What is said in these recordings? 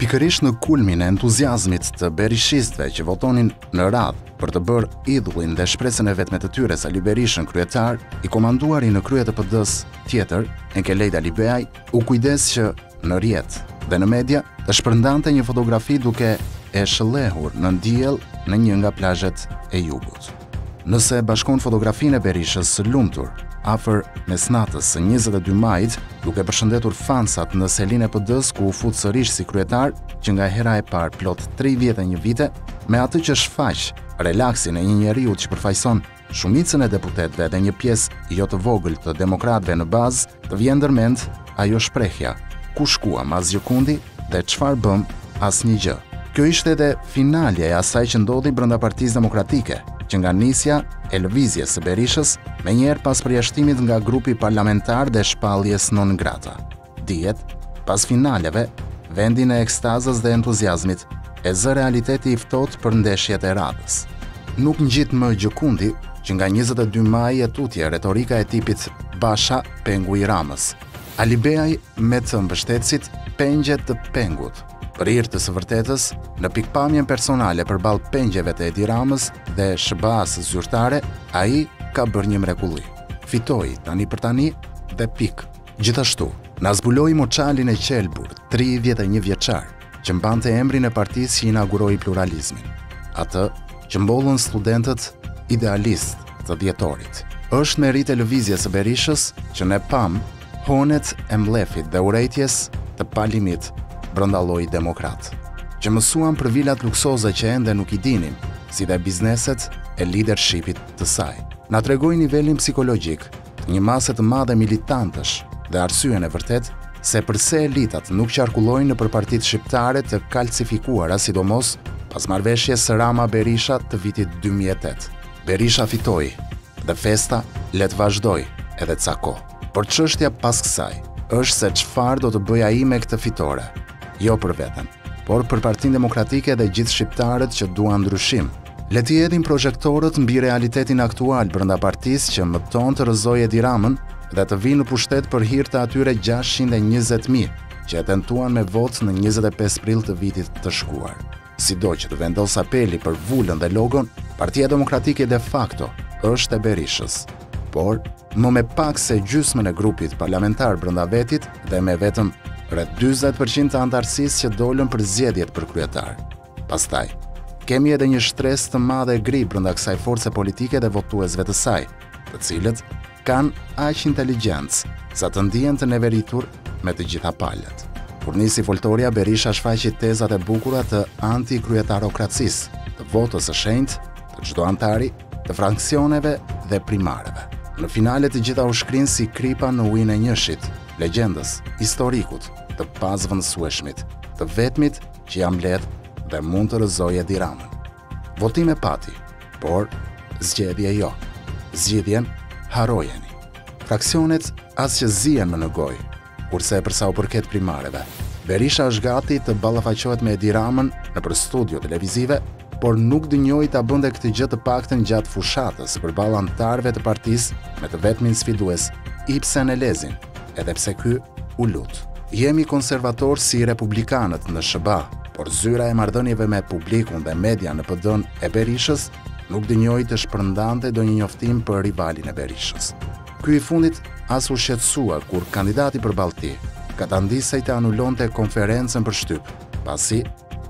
Pikërisht në kulmin e entuziazmit të berishistëve që votonin në radhë për të bërë idhullin dhe shpresën e vetme të tyre Sali Berishën kryetar, i komanduari në krye të PD-së tjetër, Enkelejd Alibeaj, u kujdes që në rrjet dhe në media të shpërndante një fotografi duke u shulluar në diell në një nga plazhet e jugut. Nëse bashkon fotografinë e Berishës së lumtur, afër mesnatës së 22 majit, duke përshëndetur fansat në selinë e PD-së ku u fut sërish si kryetar, që nga hera e parë plot 31 vite, me atë që shfaq relaksin e një njeriu që përfaqëson shumicën e deputetëve dhe një pjesë jo të vogël të demokratëve në bazë, Vjen ndër mend ajo shprehja, ku shkuam asgjëkundi dhe çfarë bëmë asnjë gjë. Kjo ishte edhe finalja e asaj që ndodhi brenda Partisë Demokratike, që nga nisja e lëvizjes së Berishës, menjëherë pas përjashtimit nga grupi parlamentar dhe shpalljes non grata. Dihet, pas finaleve, vendin e ekstazës dhe entuziazmit, E zë realiteti i ftohtë për ndeshjet e radhës. Nuk ngjit më gjëkundi që nga 22 maji e tutje retorika e tipit Basha pengu i Ramës. Alibeaj me të mbështetësit pengje të pengut. Për hir të së vërtetës, në pikëpamjen personale përballë pengjeve të Edi Ramës dhe SHBA-së zyrtare, ai ka bërë një mrekulli. Fitoi, tani për tani, dhe pikë. Gjithashtu, na zbuloi moçalin e qelbur, 31 vjeçar, që mbante emrin e partisë që inauguroi pluralizmin, atë që mbollën studentët idealistë të dhjetorit. Është meritë e lëvizjes së Berishës që ne pamë honet e mllefit dhe urrejtjes të pa limit brenda llojit demokrat, që mësuam për vilat luksoze që ende nuk i dinim, si dhe bizneset e lidershipit të saj. Na tregoi nivelin psikologjik një mase të madhe militantësh dhe arsyen e vërtetë se përse elitat nuk qarkullojnë nëpër partitë shqiptare të kalcifikuara sidomos pas marrëveshjes Rama Berisha të vitit 2008. Berisha fitoi dhe festa le të vazhdojë edhe ca kohë. Por çështja pas kësaj është se çfarë do të bëjë ai me këtë fitore. jo për veten, por për Partinë Demokratike dhe gjithë shqiptarët që duan ndryshim. Le t'i hedhim prozhektorët mbi realitetin aktual brenda partisë që mëton të rrëzojë Edi Ramën dhe të vijë në pushtet për hir të atyre 620.000 që e tentuan me votë në 25 prill të vitit të shkuar. Sido që të vendosë apeli për vulën dhe logon, Partia Demokratike de facto është e Berishës. Por, më me pak se gjysmën e grupit parlamentar brenda vetes dhe me vetëm rreth 40% të anëtarësisë që dolën për zgjedhjet për kryetar. Pastaj, kemi edhe një shtresë të madhe gri brenda kësaj force politike dhe votuesve të saj, të cilët Kanë aq inteligjencë, sa të ndihen të neveritur me të gjitha palët. Kur nisi foltorja, Berisha shfaqi tezat e bukura të anti-kryetarokracisë, të votës së shenjtë, të çdo anëtari, të fraksioneve dhe primareve. Në finale të gjitha u shkrinë si kripa në ujin e njëshit, legjendës, historikut, të pazëvendësueshmit, të vetmit që i mbledh dhe mund të rrëzojë Edi Ramën. Votim pati, por zgjedhje jo. Zgjidhjen harrojeni. Fraksionet as që zihen më në gojë, kurse për sa u përket primareve. Berisha është gati të ballafaqohet me Edi Ramën nëpër studio televizive, por nuk denjoi ta bënte këtë gjë të paktën gjatë fushatës përballë anëtarëve të partisë me të vetmin sfidues Ibsen Elezin. edhe pse ky u lut. Jemi konservatorë si republikanët në SHBA, por zyra e marrëdhënieve me publikun dhe median në PD-në e Berishës nuk denjoi të shpërndante ndonjë njoftim për rivalin e Berishës. Ky i fundit as u shqetësua kur kandidati përballë tij, u katandis të anulonte konferencën për shtyp, pasi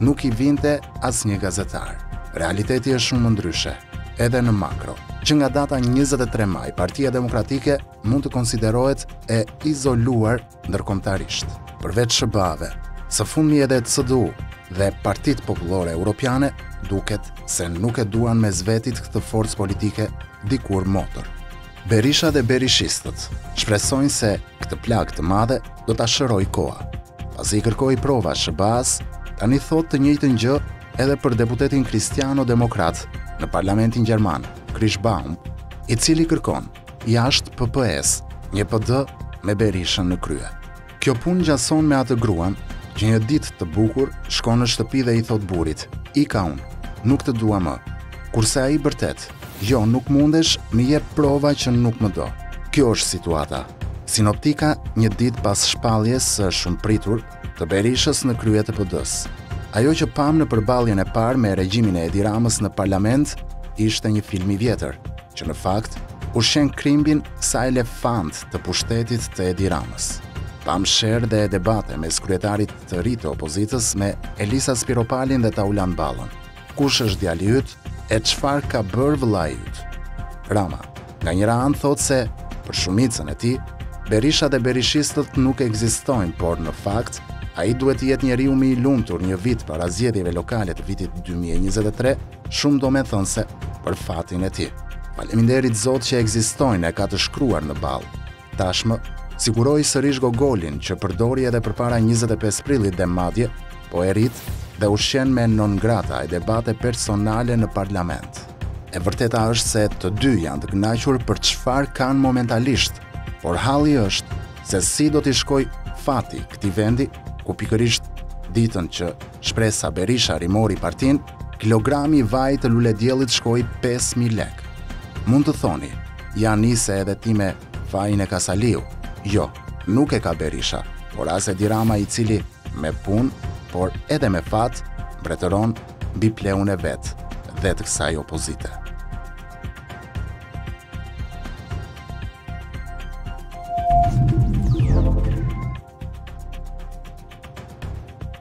nuk i vinte asnjë gazetar. Realiteti është shumë ndryshe, edhe në makro. Që nga data 23 maj, Partia Demokratike mund të konsiderohet e izoluar ndërkombëtarisht. Përveç SHBA-ve, së fundmi edhe CDU dhe Partitë Popullore Europiane duket se nuk e duan mes vetit këtë forcë politike dikur motër. Berisha dhe berishistët shpresojnë se këtë plagë të madhe do ta shërojë koha. Pasi i kërkoi prova SHBA-s, tani thotë të njëjtën gjë edhe për deputetin kristiano-demokrat në parlamentin gjerman, Krichbaum, i cili kërkon jashtë PPE-së një PD me Berishën në krye. Kjo punë ngjason me atë gruan, që një ditë të bukur shkon në shtëpi dhe i thotë burrit, ika unë, nuk të dua më. Kurse ai bërtet, jo nuk mundesh më jep prova që nuk më do. Kjo është situata. Sinoptika një ditë pas shpalljes së shumëpritur të Berishës në krye të PD-së. Ajo që pamë në përballjen e parë me regjimin e Edi Ramës në parlament ishte një film i vjetër, që në fakt ushqen krimbin sa elefant të pushtetit të Edi Ramës. Pamë sherre dhe debate mes kryetarit të ri të të opozitës me Elisa Spiropalin dhe Taulant Ballën. Kush është djali yt e çfarë ka bërë vëllai yt? Rama, nga njëra anë thotë se për shumicën e tij, Berisha dhe Berishistët nuk ekzistojnë, por në fakt, ai duhet të jetë njeriu më i lumtur një vit para zgjedhjeve lokale të vitit 2023, Shumë domethënëse për fatin e tij. Faleminderit Zot që ekzistojnë e ka të shkruar në ballë. Tashmë, siguroi sërish gogolin që përdori edhe përpara 25 prilit dhe madje, po e rrit dhe ushqen me non grata e debate personale në parlament. E vërteta është se të dy janë të kënaqur për çfarë kanë momentalisht, por halli është se si do t'i shkojë fati këtij vendi, ku pikërisht ditën që shpresa Berisha rimori partinë, Kilogrami i vajit të lulediellit shkoi 5000 lekë. Mund të thoni, ja nise edhe ti me vajin e ka Saliu. Jo, nuk e ka Berisha, por as Edi Rama i cili me punë, por edhe me fat, mbretëron mbi plehun e vet dhe të kësaj opozite.